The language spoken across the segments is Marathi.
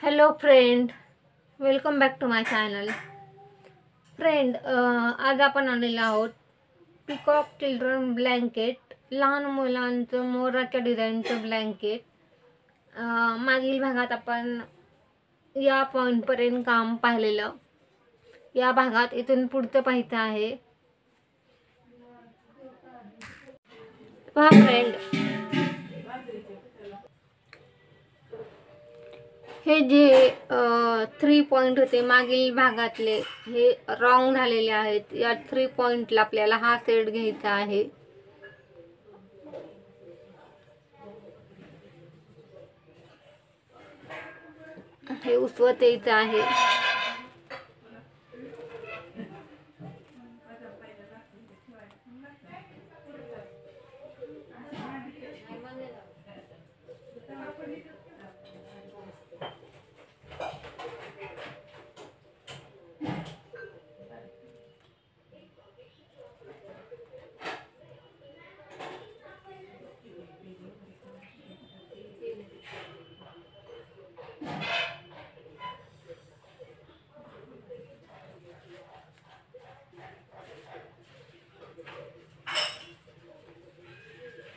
Hello friend welcome back to my channel friend आज आपण आलेलो आहोत पिकॉक चिल्ड्रन ब्लँकेट लहान मुलांचं मोराच्या डिझाईनचं ब्लँकेट मागील भागात आपण या पॉईंटपर्यंत काम पाहिलेलं. या भागात इथून पुढचं पाहिजे आहे. पहा फ्रेंड हे जे थ्री पॉईंट होते मागील भागातले हे रॉंग झालेले आहेत. या थ्री पॉईंटला आपल्याला हा सेट घ्यायचा आहे. हे उसवत यायचं आहे.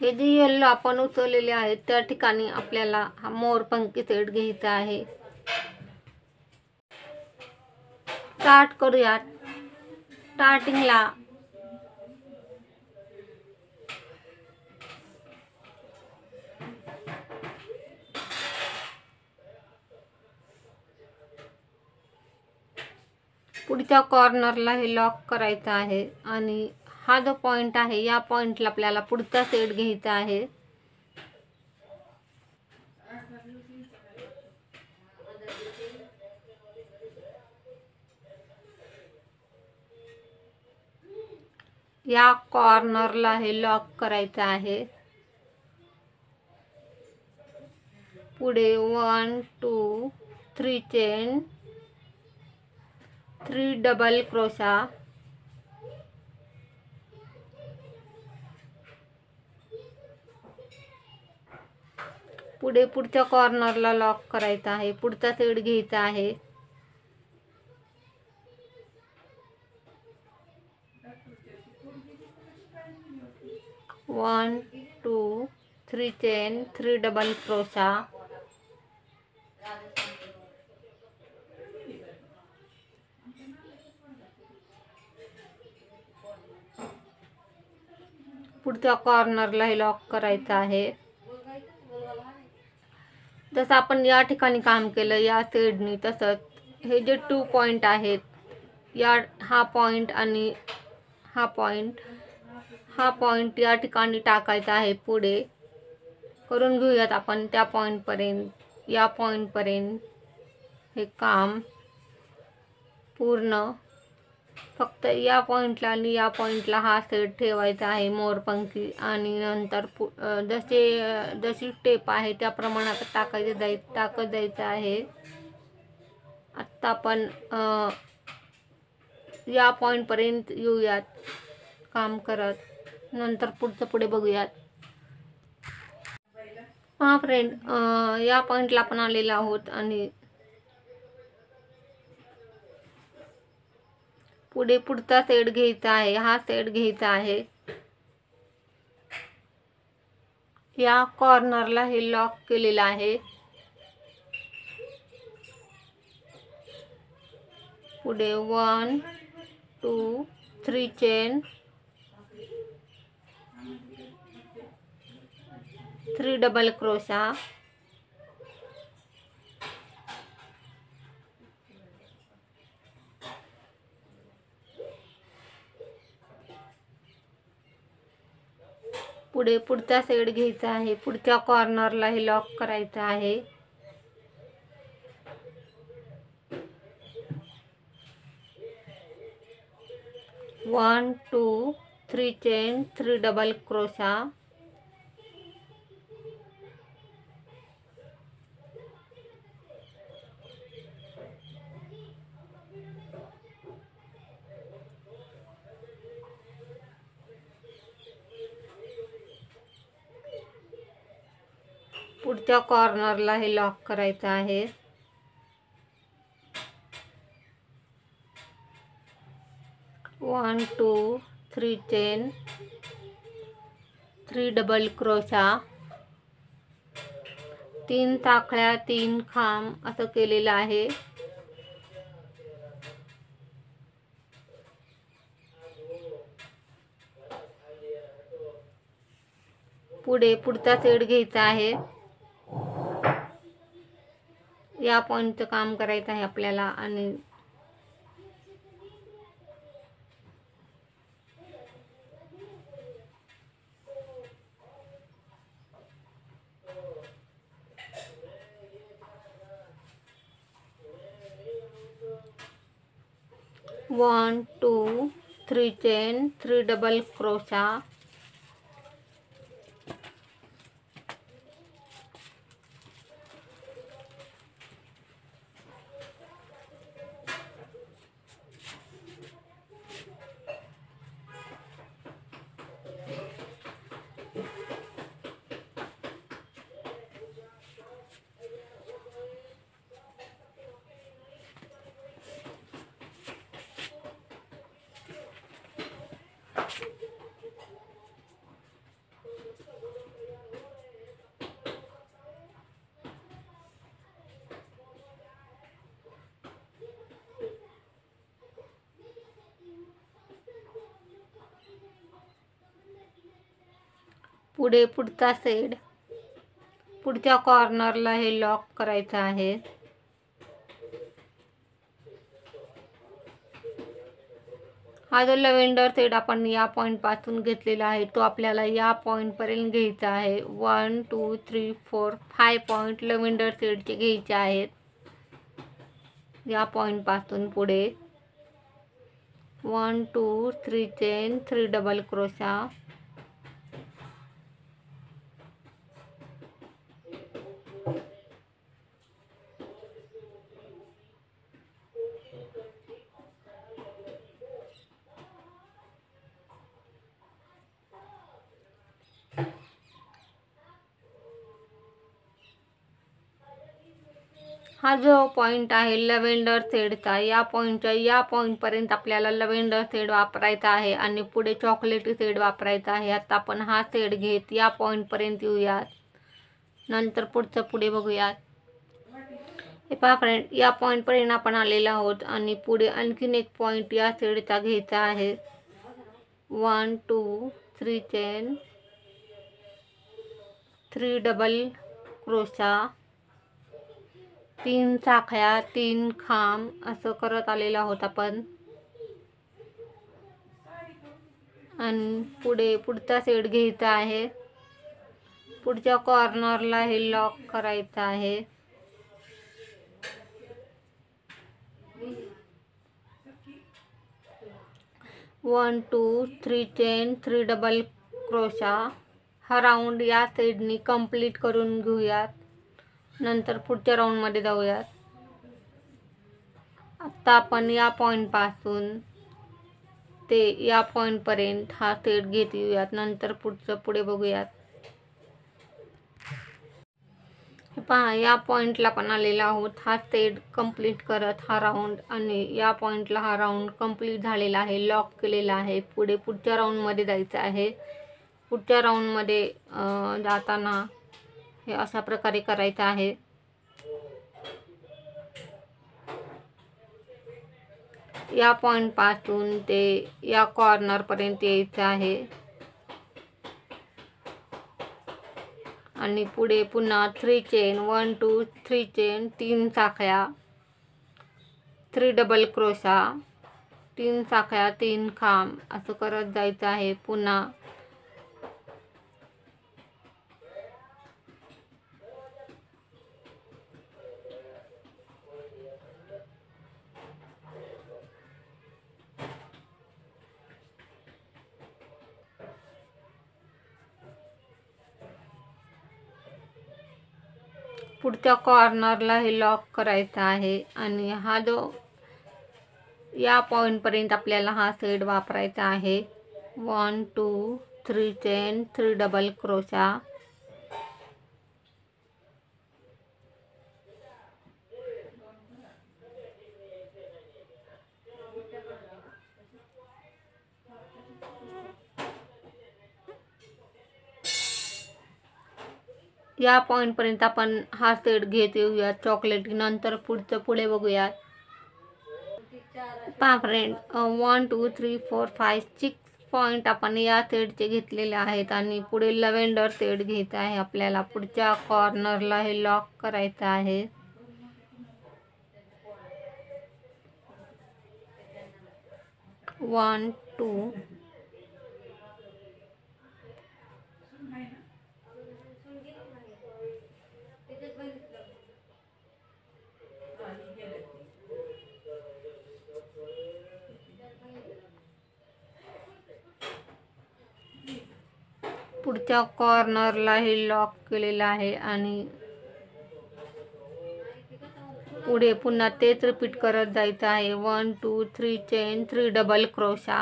हे जे येल्लो आपण उचललेले आहेत त्या ठिकाणी आपल्याला हा मोरपंखी सेट घ्यायचा आहे. स्टार्ट करूयात. स्टार्टिंगला पुढच्या कॉर्नरला हे लॉक करायचं आहे आणि हा जो पॉइंट आहे या पॉइंटला आपल्याला पुढचा सेट घ्यायचा आहे. या कॉर्नरला हे लॉक करायचं आहे. पुढे one two three chain three double crochet पुढे पुढच्या कॉर्नरला लॉक करायचा आहे. पुढचा सेड घ्यायचा आहे. One two three chain three double crochet पुढच्या कॉर्नरला हे लॉक करायचं आहे. जसं आपण या ठिकाणी काम केलं या सेडनी तसंच हे जे टू पॉईंट आहेत या हा पॉईंट आणि हा पॉईंट हा पॉईंट या ठिकाणी टाकायचा आहे पुढे. करून घेऊयात आपण त्या पॉईंटपर्यंत या पॉईंटपर्यंत हे काम पूर्ण. फक्त या पॉईंटला आणि या पॉईंटला हा सेट ठेवायचा आहे मोरपंखी आणि नंतर पु जसे जशी टेप आहे त्या प्रमाणात टाकायचं जाय टाकत जायचं आहे. आत्ता आपण या पॉईंटपर्यंत येऊयात. काम करत. नंतर पुढचं पुढे बघूयात. हा फ्रेंड या पॉईंटला आपण आलेलो आहोत आणि पुढे पुढचा सेट घ्यायचा आहे, हा सेट घ्यायचा आहे. या कॉर्नरला हे लॉक केलेलं आहे. पुढे one, two, three chain. Three double crochet. पुढे पुढचा सेट घ्यायचा आहे. पुढच्या कॉर्नरला हे लॉक करायचं आहे. One two three chain three double crochet त्या कॉर्नरला हे लॉक करायचं आहे. One two three chain three double crochet. तीन ताकळ्या तीन खांब असं केलेलं आहे. पुढे पुढचा सेट घ्यायचा आहे. या पॉईंटचं काम करायचं आहे आपल्याला आणि one two three chain three double crochet पुढे पुढचा सेड पुढच्या कॉर्नरला हे लॉक करायचं आहे. हा जो लव्हेंडर सेड आपण या पॉईंटपासून घेतलेला आहे तो आपल्याला या पॉईंटपर्यंत घ्यायचा आहे. One two three four five point lavender सेडचे घ्यायचे आहेत. या पॉईंटपासून पुढे. One two three chain three double crochet हा जो पॉईंट आहे लव्हेंडर थेडचा या पॉईंटच्या या पॉईंटपर्यंत आपल्याला लवेंडर थेड वापरायचा आहे आणि पुढे चॉकलेटी थेड वापरायचा आहे. आता आपण हा थेड घेत या पॉईंटपर्यंत येऊयात. नंतर पुढचं पुढे बघूयात. हे पहा फ्रेंड या पॉईंटपर्यंत आपण आलेलो आहोत आणि पुढे आणखीन एक पॉईंट या थेडचा घ्यायचा आहे. One two three chain three double crochet तीन चाख्या तीन खांब असं करत आलेलं आहोत आपण. आणि पुढे पुढचा सेट घ्यायचा आहे. पुढच्या कॉर्नरला हे लॉक करायचं आहे. One two three chain three double crochet. हा राऊंड या साईडनी कंप्लीट करून घेऊयात. नंतर पुढच्या राऊंडमध्ये जाऊयात. आत्ता आपण या पॉईंटपासून ते या पॉईंटपर्यंत हा सेट घेत येऊयात नंतर पुढचं पुढे बघूयात. हे पहा या पॉईंटला पण आलेला आहोत. हा सेट कंप्लीट करत हा राऊंड आणि या पॉईंटला हा राऊंड कंप्लीट झालेला आहे. लॉक केलेला आहे. पुढे पुढच्या राऊंडमध्ये जायचं आहे. पुढच्या राऊंडमध्ये जाताना हे अशा प्रकारे करायचं आहे. या पॉईंटपासून ते या कॉर्नरपर्यंत यायचं आहे. आणि पुढे पुन्हा three chain one two three chain तीन साखळ्या. थ्री डबल क्रोशा तीन साखळ्या तीन खांब. असं करत जायचं आहे पुन्हा. पुढच्या कॉर्नरला हे लॉक करायचं आहे. आणि हा जो या पॉईंटपर्यंत आपल्याला हा सेट वापरायचा आहे. One two three chain three double crochet या पॉईंटपर्यंत आपण हा सेट घेत येऊयात. चॉकलेट नंतर पुढचं पुढे बघूयात. पहा friend one two three four five six point आपण या सेटचे घेतलेले आहेत आणि पुढे लव्हेंडर सेट घ्यायचा आहे आपल्याला. पुढच्या कॉर्नरला हे लॉक करायचं आहे. वन टू पुढच्या कॉर्नरला हे लॉक केलेलं आहे आणि पुढे पुन्हा तेच रिपीट करत जायचं आहे. One two three chain three double crochet.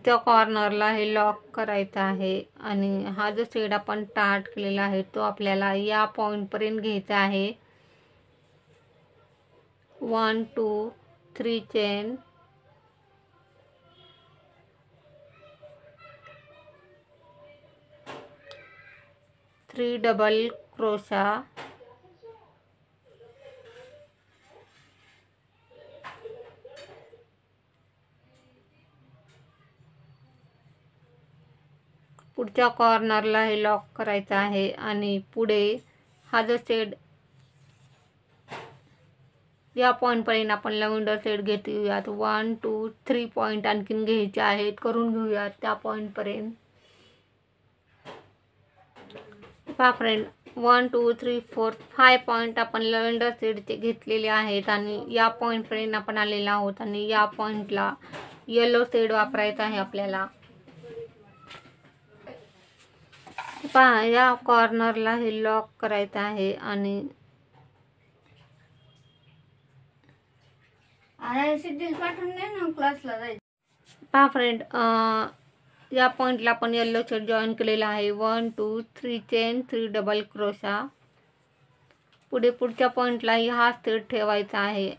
पुढच्या कॉर्नरला हे लॉक करायचं आहे आणि हा जो शेड आपण टार्ट केलेला आहे तो आपल्याला या पॉईंटपर्यंत घ्यायचा आहे. One two three chain three double crochet पुढच्या कॉर्नरला हे लॉक करायचं आहे आणि पुढे हा जो सेड या पॉईंटपर्यंत आपण लव्हेंडर शेड घेऊयात वन टू थ्री पॉईंट आणखीन घ्यायचे आहेत. करून घेऊयात त्या पॉईंटपर्यंत पहा friend one two three four five point आपण लव्हेंडर सेडचे घेतलेले आहेत आणि या पॉईंटपर्यंत आपण आलेला आहोत आणि या पॉईंटला येलो सेड वापरायचा आहे आपल्याला. पहा या कॉर्नरला हे लॉक करायचं आहे आणि अरे सिद्धी पाठवून दे ना क्लासला जायचं. पहा फ्रेंड या पॉईंटला आपण येल्लो शेड जॉईन केलेला आहे. One two three chain three double crochet पुढे पुढच्या पॉईंटलाही हा सेट ठेवायचा आहे.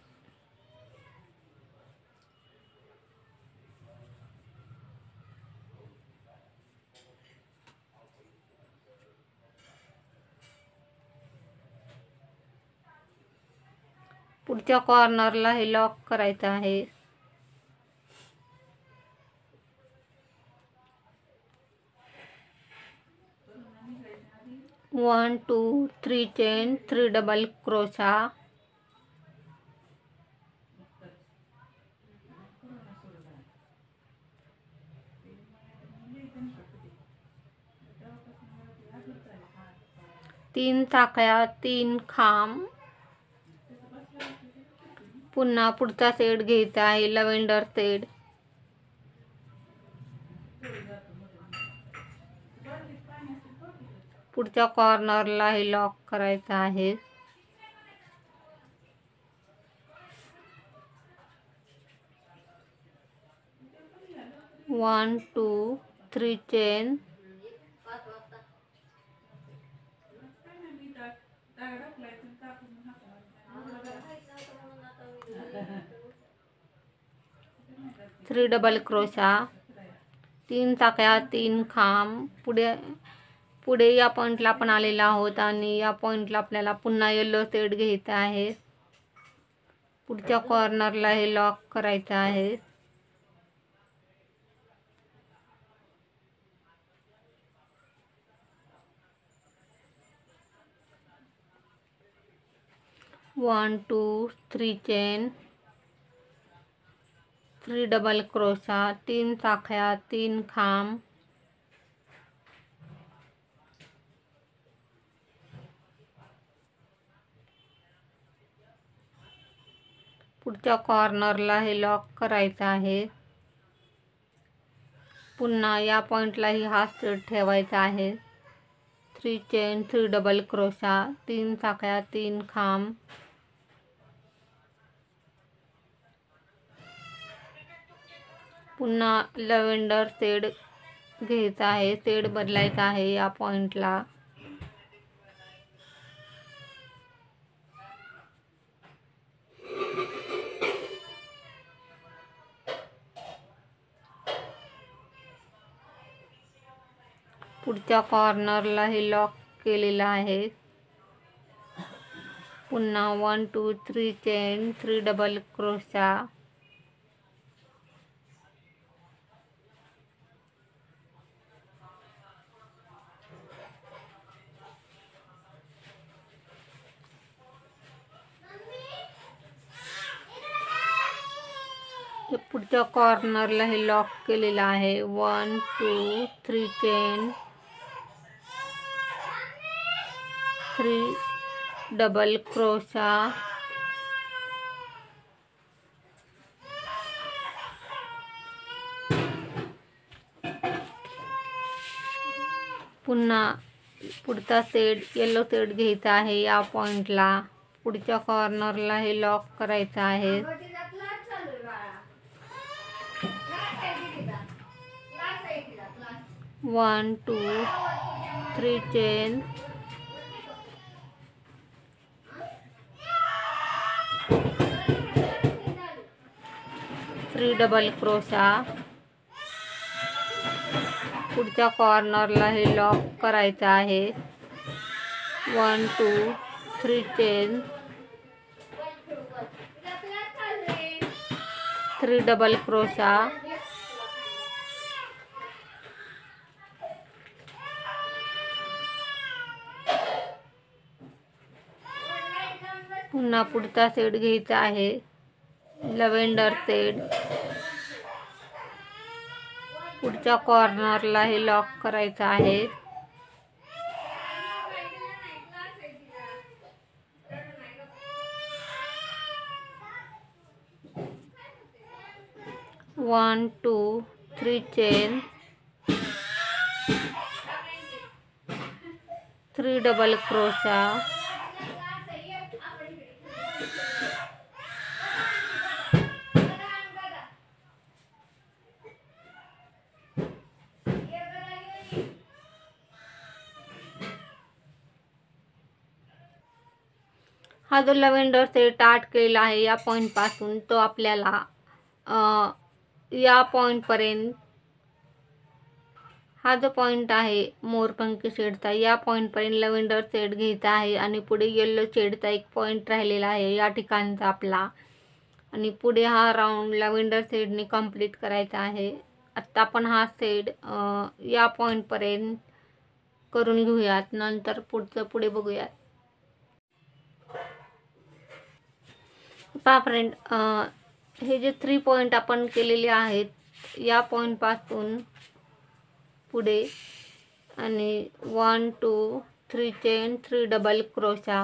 पुढच्या कॉर्नरला हे लॉक करायचं आहे. One two three chain three double crochet. तीन साखळ्या तीन खांब. पुन्हा पुढचा सेट घ्यायचा आहे लव्हेंडर सेट. पुढच्या कॉर्नरला हे लॉक करायचं आहे. One two three chain three double crochet तीन ताक्या तीन खांब. पुढे पुढे या पॉईंटला आपण आलेला आहोत आणि या पॉईंटला आपल्याला पुन्हा येलो सेट घ्यायचा आहे. पुढच्या कॉर्नरला हे लॉक करायचं आहे. One two three chain three double crochet तीन साखळ्या तीन खांब पुढच्या कॉर्नरला हे लॉक करायचं आहे. पुन्हा या पॉईंटलाही हा स्ट्रेट ठेवायचा आहे. Three chain three double crochet तीन साखळ्या तीन खांब पुन्हा लव्हेंडर शेड घ्यायचा आहे. सेड बदलायचा आहे या पॉईंटला पुढच्या कॉर्नरला हे लॉक केलेलं आहे. पुन्हा one two three chain three double crochet पुढच्या कॉर्नरला हे लॉक केलेलं आहे one two three chain three double crochet पुन्हा पुढचा सेट येलो सेट या पॉइंटला पुढच्या कॉर्नरला लॉक आहे. One two three chain three double crochet पुढच्या कॉर्नरला लॉक आहे. One two three chain three double crochet पुन्हा पुढचा सेट घ्यायचा आहे. Lavender set. पुढच्या कॉर्नरला हे लॉक करायचं आहे. One two three chain three double crochet हा जो लव्हेंडर सेट आर्ट केलेला आहे या पॉईंटपासून तो आपल्याला या पॉईंटपर्यंत हा जो पॉईंट आहे मोरपंखी शेडचा या पॉईंटपर्यंत लव्हेंडर शेड घ्यायचा आहे आणि पुढे येल्लो शेडचा एक पॉईंट राहिलेला आहे या ठिकाणचा आपला. आणि पुढे हा राऊंड लव्हेंडर शेडने कंप्लीट करायचा आहे. आत्ता आपण हा शेड या पॉईंटपर्यंत करून घेऊयात. नंतर पुढचं पुढे बघूयात. पहा फ्रेंड हे जे थ्री पॉईंट आपण केलेले आहेत या पॉईंटपासून पुढे आणि one two three chain three double crochet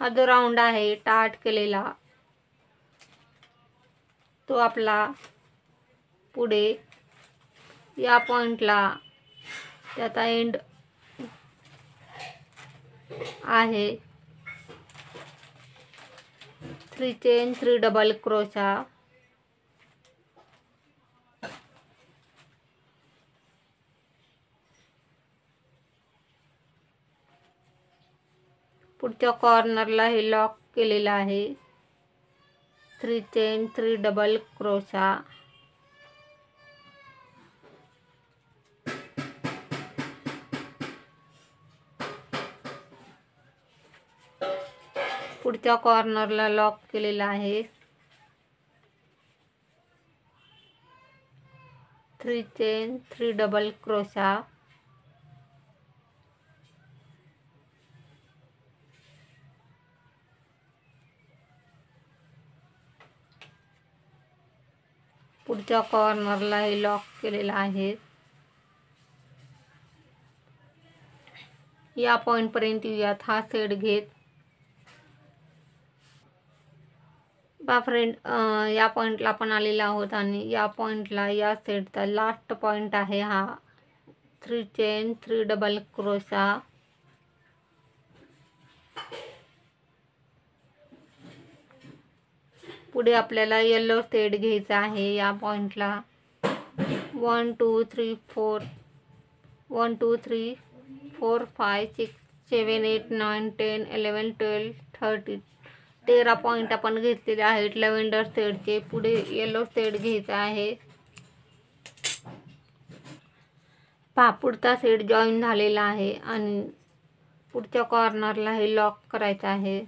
हा जो राऊंड आहे टाट केलेला तो आपला पुढे या पॉइंटला. त्याचा एंड आहे. Three chain three double crochet पुढच्या कॉर्नरला हे लॉक केलेलं आहे. Three chain three double crochet पुढच्या कॉर्नरला लॉक केलेला आहे. Three chain three double crochet. पुढच्या कॉर्नरला हे लॉक केलेलं आहे. या पॉईंटपर्यंत येऊयात. हा सेट घेत पा फ्रेंड या पॉईंटला आपण आलेला आहोत आणि या पॉईंटला या सेटचा लास्ट पॉईंट आहे हा. Three chain three double crochet पुढे आपल्याला येलो सेट घ्यायचा आहे या पॉईंटला one two three four one two three four five six seven eight nine ten eleven twelve thirty तेरा पॉईंट आपण घेतलेले आहेत. लव्हेंडर थ्रेडचे पुढे येलो थ्रेड घ्यायचा आहे. पहा पुढचा सेट जॉईन झालेला आहे आणि पुढच्या कॉर्नरला हे लॉक करायचं आहे.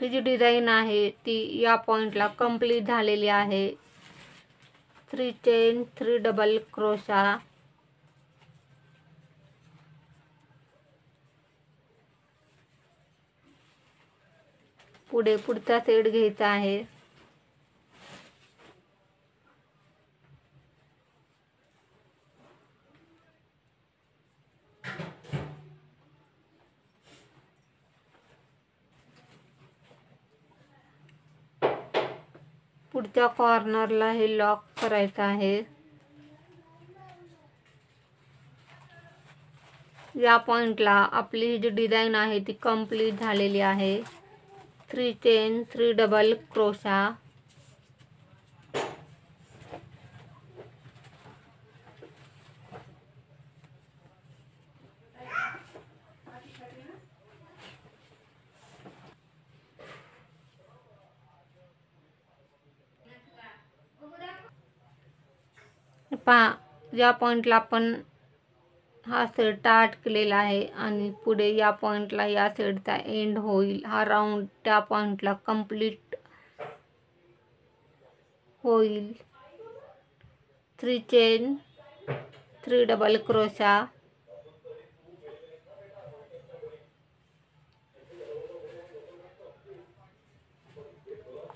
ही जी डिझाईन आहे ती या पॉईंटला कंप्लीट झालेली आहे. Three chain three double crochet पुढे पुढचा सेट घ्यायचा आहे. पुढच्या कॉर्नरला हे लॉक करायचं आहे. या पॉइंटला आपली ही जी डिझाईन आहे ती कंप्लीट झालेली आहे. Three chain three double crochet. पहा या पॉईंटला आपण हा सेट स्टार्ट केलेला आहे आणि पुढे या पॉईंटला या सेटचा एंड होईल. हा राऊंड त्या पॉईंटला कंप्लीट होईल. Three chain three double crochet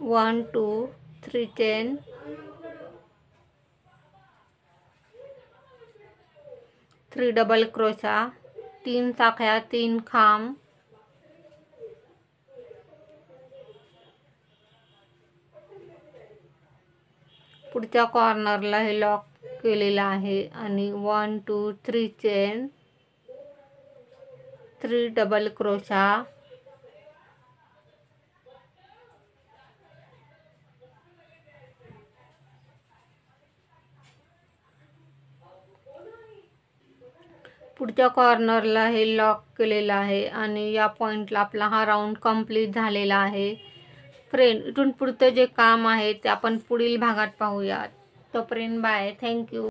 one two three chain three double crochet तीन साख्या तीन खांब. पुढच्या कॉर्नरला हे लॉक केलेलं आहे आणि one two three chain. Three double crochet पुढच्या कॉर्नरला हे लॉक केलेलं आहे आणि या पॉईंटला आपला हा राऊंड कंप्लीट झालेला आहे. फ्रेंड इथून पुढचं जे काम आहे ते आपण पुढील भागात पाहूयात. तोपर्यंत बाय. थँक्यू.